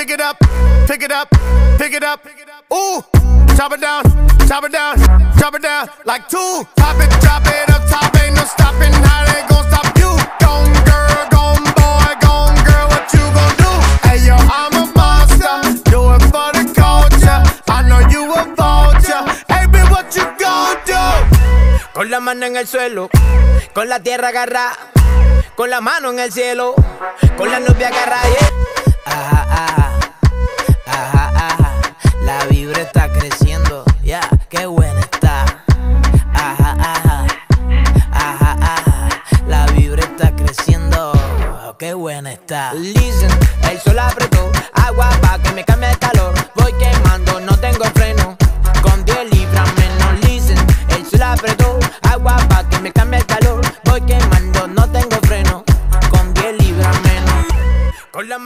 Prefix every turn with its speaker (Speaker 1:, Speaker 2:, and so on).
Speaker 1: pick it up, pick it up, pick it up. Ooh, chop it down, chop it down, chop it down like two. Pop it, drop it up top, ain't no stopping. How they gon' stop you? Gone girl, gone boy, gone girl, what you gon' do? Hey yo, I'm a monster, do it for the culture. I know you a vulture. Hey, bitch, what you gon' do?
Speaker 2: Con la mano en el suelo, con la tierra agarrada, con la mano en el cielo, con la nube agarrada, yeah. qué buena está. Ajá, ajá, ajá, ajá. La vibra está creciendo, qué buena está. Listen, el sol apretó, agua pa' que me cambie el calor. Voy quemando, no tengo freno, con 10 libras menos. Listen, el sol apretó, agua pa' que me cambie el calor. Voy quemando, no tengo freno, con 10 libras menos. Con la